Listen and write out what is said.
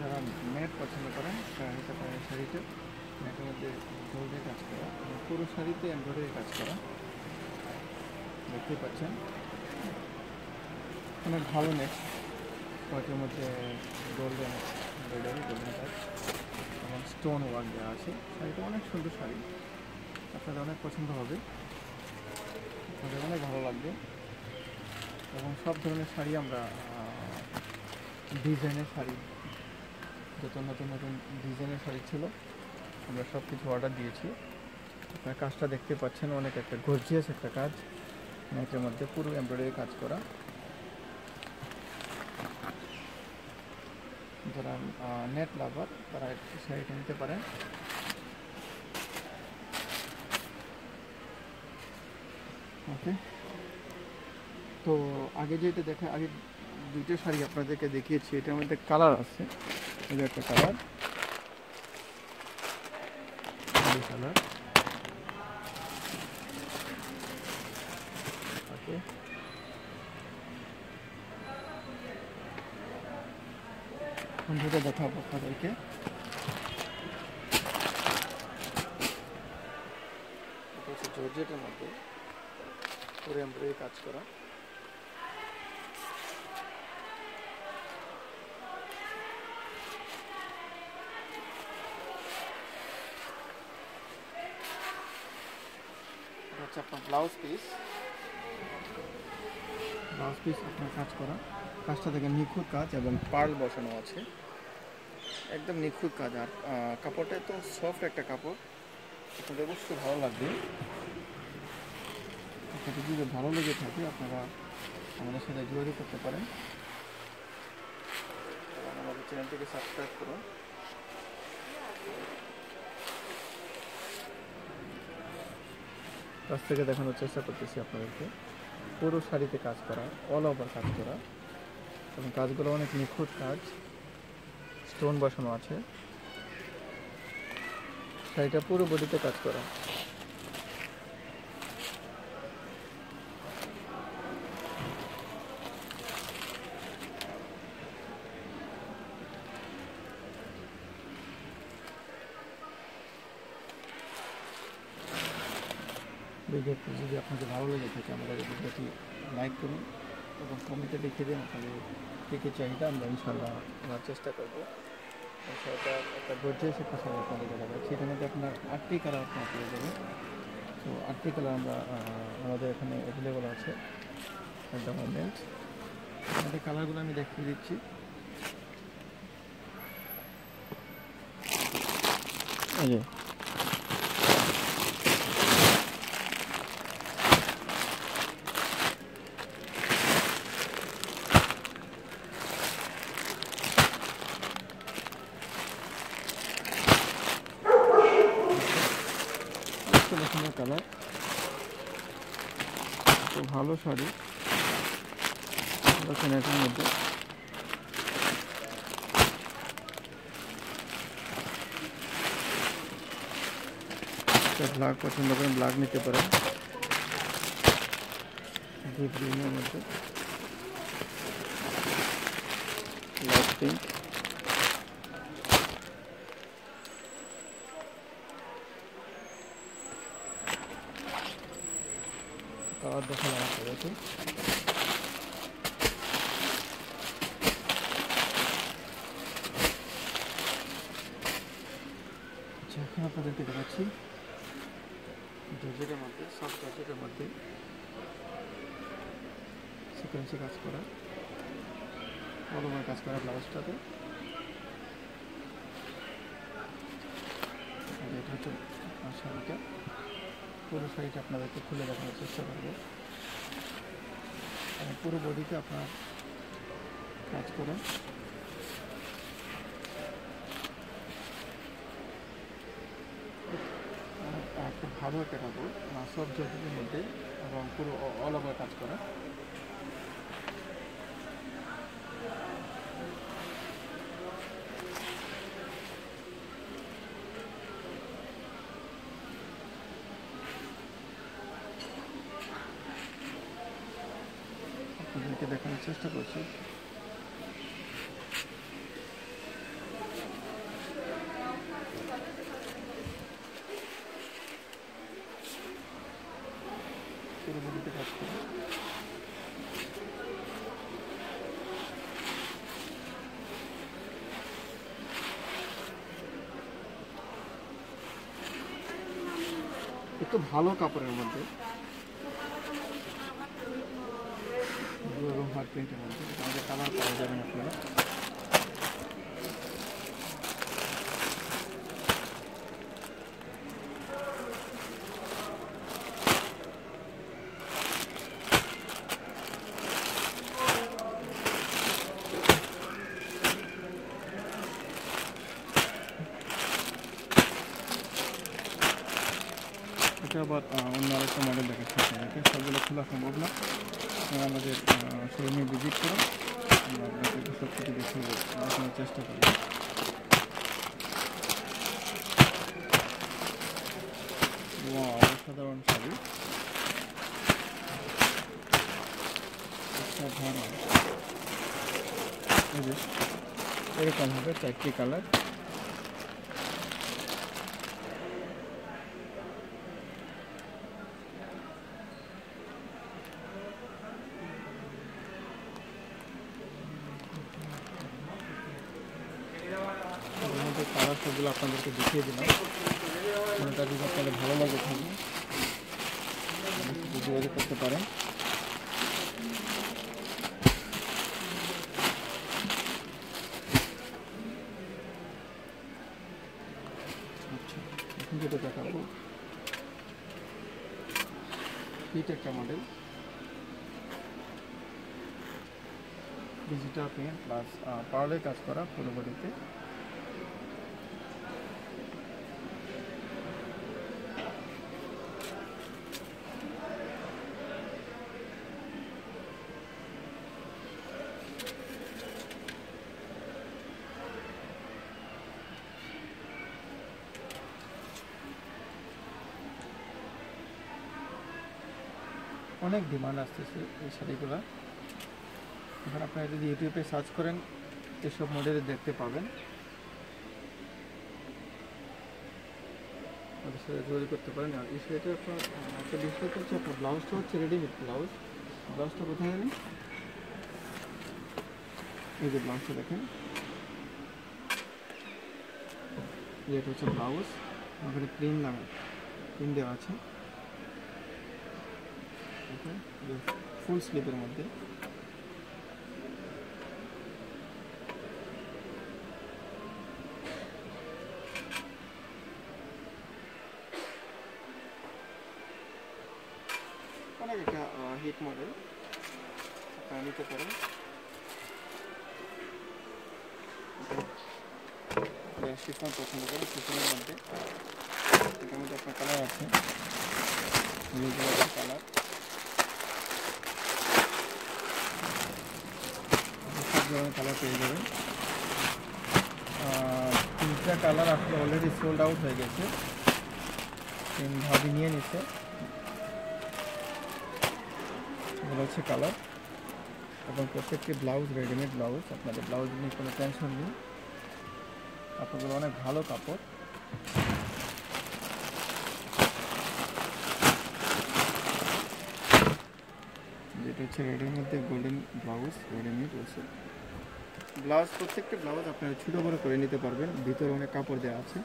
যারা নেট পছন্দ করেন, তারা নিতে পারেন শাড়িটা নেটের মধ্যে গোল্ডের কাজ করা, এবং পুরো শাড়িতে এমব্রয়ডারি কাজ করা। দেখতেই পাচ্ছেন। অনেক ভালো নেট হোয়াইটের মধ্যে গোল্ডেন এমব্রয়ডারি গোল্ডেন কাজ এবং স্টোন ওয়ার্ক দেওয়া আছে। শাড়িটা অনেক সুন্দর শাড়ি। আপনাদের অনেক পছন্দ হবে। আপনাদের অনেক ভালো লাগবে। এবং সব ধরনের শাড়ি আমরা ডিজাইনের শাড়ি যত নতুন নতুন ডিজাইনের শাড়ি ছিল। আমরা সব কিছু অর্ডার দিয়েছি। আপনার কাজটা দেখতে পাচ্ছেন, অনেক একটা গর্জিয়াস একটা কাজ। নেটের মধ্যে পুরো এমব্রয়ডারি কাজ করা। যারা নেট লাভার তারা শাড়িটা নিতে পারেন। ওকে। তো আগে যেটা দেখা, আগে দুইটা শাড়ি আপনাদেরকে দেখিয়েছি, এটার মধ্যে কালার আছে। যে একটা কালার কালার ওকে দুটো দেখাবো আপনাদেরকে। এটা জর্জেটের মধ্যে। পুরো এমব্রয়ডারি কাজ করা। ব্লাউজ পিস ব্লাউজ পিস আপনার কাজ করা। কাজটা থেকে নিখুঁত কাজ এবং পার্ল বসানো আছে। একদম নিখুঁত কাজ। আর কাপড়টা তো সফট একটা কাপড়। আপনাদের অবশ্যই ভালো লাগবে। আপনাদের যদি ভালো লেগে থাকে, আপনারা আমাদের সাথে যোগাযোগ করতে পারেন। আমাদের চ্যানেলটিকে সাবস্ক্রাইব করুন। কাছ থেকে দেখানোর চেষ্টা করতেছি আপনাদেরকে। পুরো শাড়িতে কাজ করা অল ওভার কাজ করা। এবং কাজগুলো অনেক নিখুঁত কাজ। স্টোন বসানো আছে। শাড়িটা পুরো বডিতে কাজ করা। ভিডিওটি যদি আপনাদের ভালো লেগে থাকে, আমাদের ভিডিওটি লাইক করুন এবং কমেন্টে লিখে দিন আপনাদের কী কী চাহিদা আমরা ইনশাল্লাহ করার চেষ্টা করব। সেটা একটা ধৈর্য সে কথা আপনাদের দেখাবে সেটার মধ্যে আপনার আটটি কালার আপনার পেয়ে যাবেন। তো আটটি কালার আমরা আমাদের এখানে অ্যাভেলেবল আছে। অ্যাট দ্য মোমেন্ট আমাদের কালারগুলো আমি দেখিয়ে দিচ্ছি। এই যে পছন্দের কালার। তো ভালো শাড়ি। দেখেন এটার মধ্যে ব্ল্যাক পছন্দ করেন ব্ল্যাক নিতে পারেন। ডিপ গ্রিনের মধ্যে। লাইট পিঙ্ক দেখালাম আপনাদেরকে আচ্ছা এখন আপনাদেরকে দেখাচ্ছি জর্জেটের মধ্যে জর্জেটের মধ্যে সিকোয়েন্সে কাজ করা অলমের কাজ করা ব্লাউজটাতে আর এটা হচ্ছে পুরো শাড়িটা আপনাদেরকে খুলে দেখানোর চেষ্টা করব। পুরো বডিতে আপনার কাজ করেন। একটা ভালো একটা কাপড় সব জলের মধ্যে এবং পুরো অল ওভার কাজ করা আপনাদেরকে দেখানোর চেষ্টা করছি। একটু ভালো কাপড়ের মধ্যে। হোয়াইট প্রিন্টের মধ্যে আমাদের কালার পাওয়া যাবেন আপনারা আবার অন্য আরেকটা মডেল দেখাচ্ছি আপনাদেরকে সবগুলো খোলা সম্ভব না। আপনারা আমাদের শোরুমে ভিজিট করুন। আমরা আপনাদেরকে সব কিছু দেখে দেখানোর চেষ্টা করি Wow, অসাধারণ শাড়ি এরকম হবে চারটি কালার মধ্যে কালার সবগুলো আপনাদেরকে দেখিয়ে দিলাম। কোনোটা যদি আপনাদের ভালো লাগে থাকবে করতে পারেন। আচ্ছা দেখাবো। মডেল ডিজিটাল প্রিন্ট প্লাস পার্লের কাজ করা পুরো অনেক ডিমান্ড আসতেছে এই শাড়িগুলো। এখন আপনারা যদি ইউটিউবে সার্চ করেন, এসব মডেলে দেখতে পাবেন। আমাদের সাথে যোগাযোগ করতে পারেন। আর এই শাড়িটা আপনার একটা বিষয় হচ্ছে আপনার ব্লাউজটা হচ্ছে রেডিমেড ব্লাউজ ব্লাউজটা কোথায় জানেন? এই যে ব্লাউজটা দেখেন। এটা হচ্ছে ব্লাউজ ওখানে প্রিন্ট লাগা প্রিন্ট দেওয়া আছে। ফুল স্লিপের মধ্যে অনেক একটা হিট মডেল আপনারা নিতে পারেন শিফন পছন্দ করেন শিফনের মধ্যে এটার মধ্যে আপনার কালার আছে হলুদ কালার সব ধরনের কালার পেয়ে যাবেন। তিনটা কালার আসলে অলরেডি সোল্ড আউট হয়ে গেছে। তিন ভাবি নিয়ে নিছে। এগুলো হচ্ছে কালার এবং প্রত্যেকটি ব্লাউজ রেডিমেড ব্লাউজ আপনাদের ব্লাউজ নিয়ে কোনো টেনশন নেই। কাপড়গুলো অনেক ভালো কাপড়। যেটা হচ্ছে রেডের মধ্যে গোল্ডেন ব্লাউজ রেডিমেড রয়েছে ব্লাউজ প্রত্যেকটা ব্লাউজ আপনারা ছোটো বড়ো করে নিতে পারবেন। ভিতরে অনেক কাপড় দেওয়া আছে।